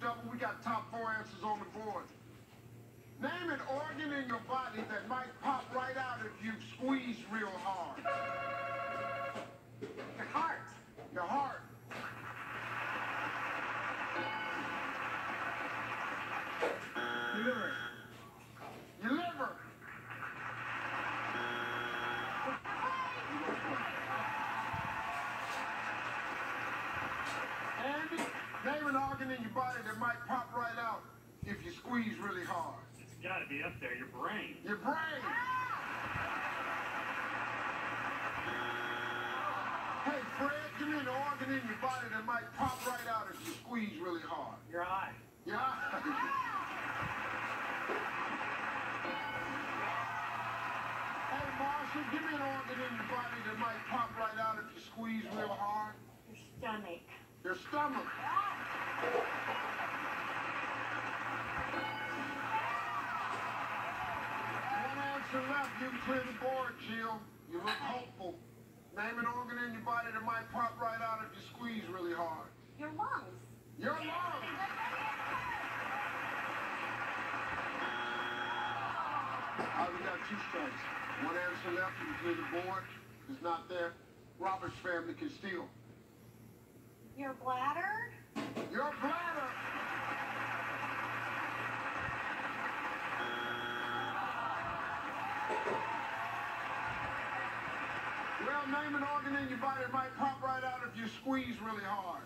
double. We got top four answers on the board. Name an organ in your body that might pop right out if you squeeze real hard. Name an organ in your body that might pop right out if you squeeze really hard. It's got to be up there. Your brain. Your brain. Hey, Fred, give me an organ in your body that might pop right out if you squeeze really hard. Your eye. Yeah. hey, Marshall, give me an organ in your body that might pop right out if you squeeze real hard. Your stomach. Your stomach. One answer left. You can clear the board, Jill. You look hopeful. Name an organ in your body that might pop right out if you squeeze really hard. Your lungs. Your lungs. All right, we got two strikes. One answer left. You can clear the board. It's not there. Robert's family can steal. Bladder. Your bladder. Well, name an organ in your body that might pop right out if you squeeze really hard.